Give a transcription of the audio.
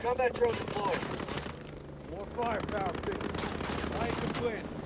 Combat drone deployed. More firepower fixes. I ain't complaining.